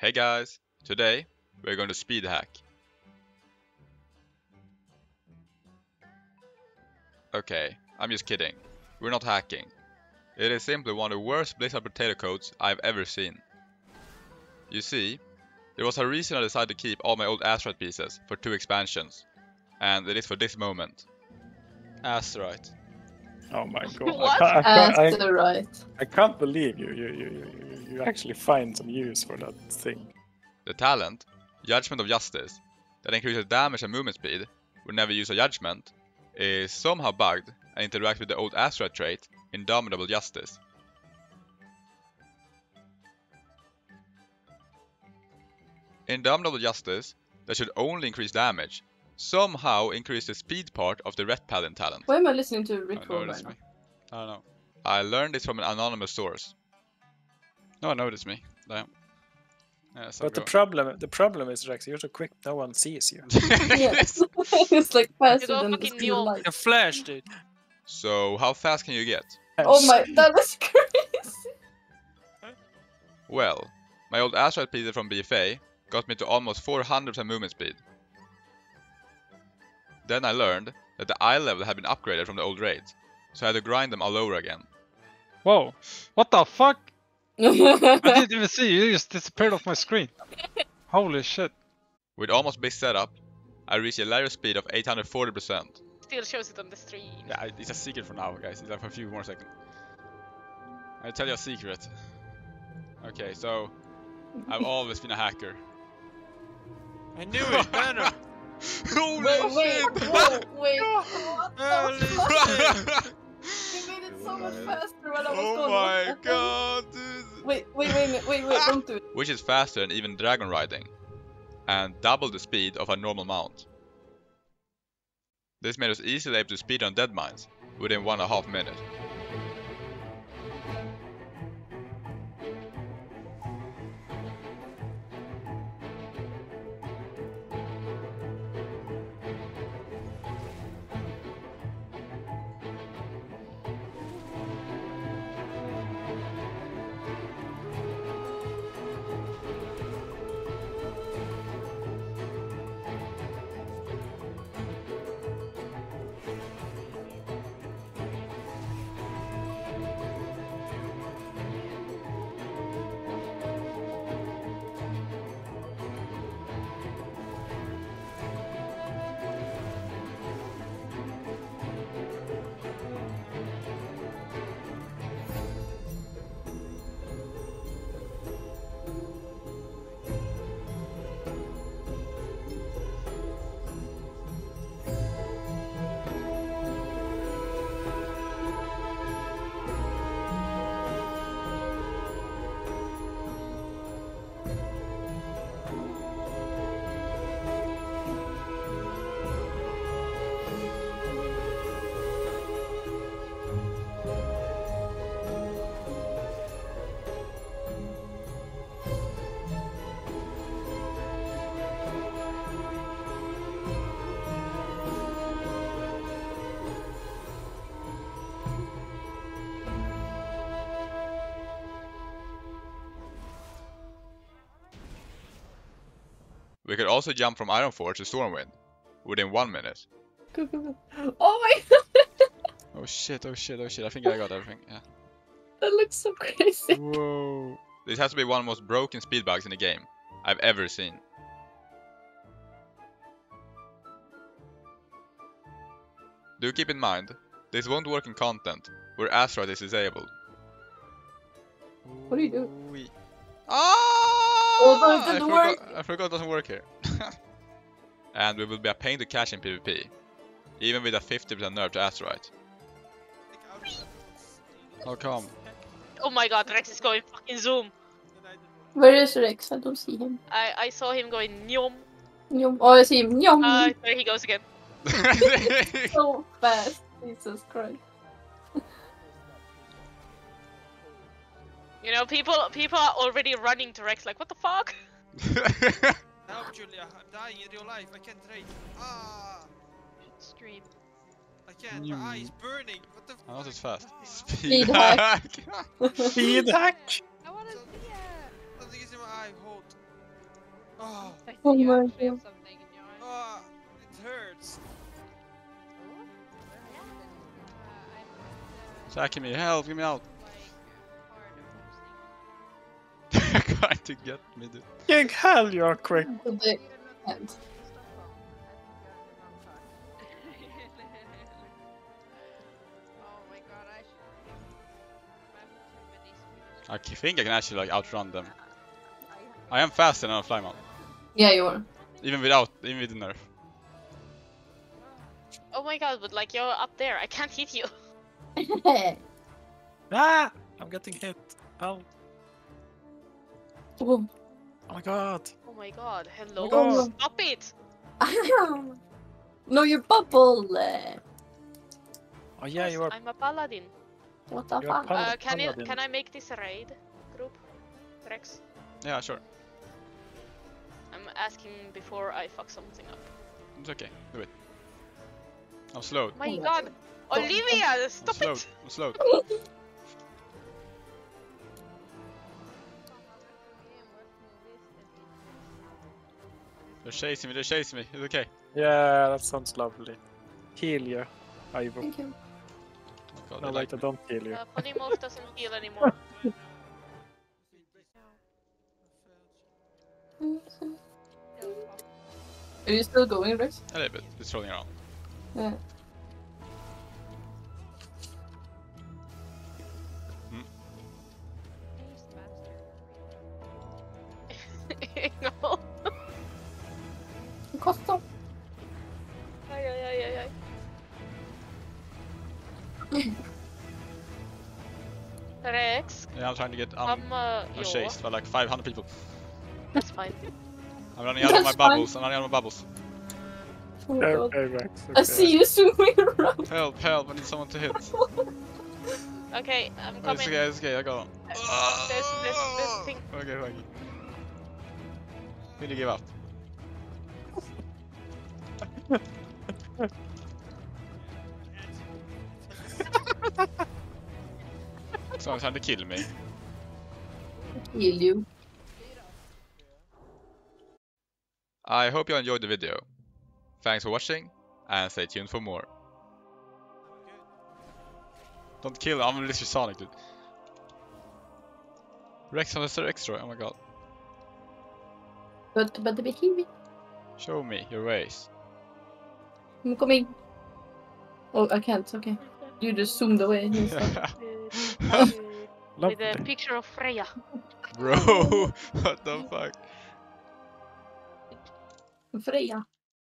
Hey guys, today we're going to speed hack. Okay, I'm just kidding. We're not hacking. It is simply one of the worst Blizzard potato codes I've ever seen. You see, there was a reason I decided to keep all my old Azerite pieces for two expansions. And it is for this moment. Azerite. Oh my god! What? I, can't, I, ah, can't, Answer right. I, I can't believe you. You, you, you, you actually find some use for that thing. The talent, Judgment of Justice, that increases damage and movement speed whenever you use a judgment, is somehow bugged and interacts with the old Azerite trait, Indomitable Justice. Indomitable Justice, that should only increase damage, somehow increase the speed part of the Ret Paladin talent. Why am I listening to Rick I Roll right me. I don't know. I learned this from an anonymous source. No one noticed me. Damn. Yeah, so But the problem, the problem is Rex, you're so quick, no one sees you. Yes. it's like faster go than the fucking speed of Neil. light. The flash, dude. So, how fast can you get? Oh my, that was crazy. Well, my old Azerite pieces from BFA got me to almost 400% movement speed. Then I learned that the eye level had been upgraded from the old raids, so I had to grind them all over again. Whoa. What the fuck? I didn't even see you. You just disappeared off my screen. Holy shit. With almost base setup, I reached a hilarious speed of 840%. Still shows it on the stream. Yeah, it's a secret for now, guys. It's like for a few more seconds. I tell you a secret. Okay, so I've always been a hacker. I knew it, Banner. Holy wait, wait, shit! whoa, wait. What the Holy fuck? You made it so much faster when I was oh going. my what the hell? god, dude! Wait, wait, wait, wait, wait, wait, don't do it. Which is faster than even dragon riding, and double the speed of a normal mount. This made us easily able to speed on Deadmines within one and a half minute. We could also jump from Ironforge to Stormwind within one minute. Go, go, go. Oh my god, Oh shit, oh shit, oh shit. I think I got everything. Yeah. that looks so crazy. Whoa. This has to be one of the most broken speed bugs in the game I've ever seen. Do keep in mind, this won't work in content where Azerite is disabled. What do you do? Ooh-wee. Ah! Oh, no, it I didn't forgot, I forgot it doesn't work here. and we will be a pain to catch in PvP, even with a 50% nerf to Azerite. How come? Oh my god, Rex is going fucking zoom. Where is Rex? I don't see him. I, I saw him going nyom. Nyom. Oh, I see him. Nyom. Uh, there he goes again. so fast. Jesus Christ. You know, people people are already running to Rex like, what the fuck? Help, Julia. I'm dying in real life. I can't trade. Ah! Stream. I can't. My eye is burning. What the I'm not as fuck? fast. Speed hack. Speed hack! I wanna see it. Something is in my eye. Hold. Oh, I Oh you my actually have God. something in your eye. ah, it hurts. Attacking me, help, Give me out. To get me, dude. King hell, you're quick. But they can't. Oh my god, I should. I c- think I can actually like outrun them. I am faster than a Flymount. Yeah, you are. Even without, even with the nerf. Oh my god, but like you're up there, I can't hit you. Ah! I'm getting hit. Help. Oh. Oh my god. Oh my god, hello. God. Stop it! no, your bubble. Oh yeah, you are. I'm a paladin. What the fuck? Uh, can you can I make this a raid group, Rex? Yeah, sure. I'm asking before I fuck something up. It's okay, do it. I'm slowed. My Oh. god, Olivia, I'm stop slowed. it! I'm slowed. They're chasing me, they're chasing me. It's okay. Yeah, that sounds lovely. Heal you, Ivo. Thank you. Oh god, No, they like I don't heal you. Uh, Ponymorph doesn't heal anymore. Are you still going, Rex? A little bit. It's rolling around. Yeah. Kostar. Aj, aj, aj, aj, aj. Rex, Yeah, I'm trying to get. I'm, come uh, I'm chased by like 500 people. That's fine. I'm running out of my That's fine. bubbles. I'm running out of my bubbles. Oh my god. Okay, Rex. I okay. see you zooming around. Help, help, I need someone to hit. Okay, I'm Oh, it's okay, it's okay, I got one. There's, there's, there's thing. Okay, thank you. Really give up. Someone's trying to kill me. Heal you. I hope you enjoyed the video. Thanks for watching, and stay tuned for more. Don't kill I'm literally Sonic, dude. Rex on the extra, oh my god. But but the bikini. Show me your ways. I'm coming. Oh, I can't. Okay. You just zoomed away. He's With a Lovely. picture of Freya. Bro, what the fuck? Freja.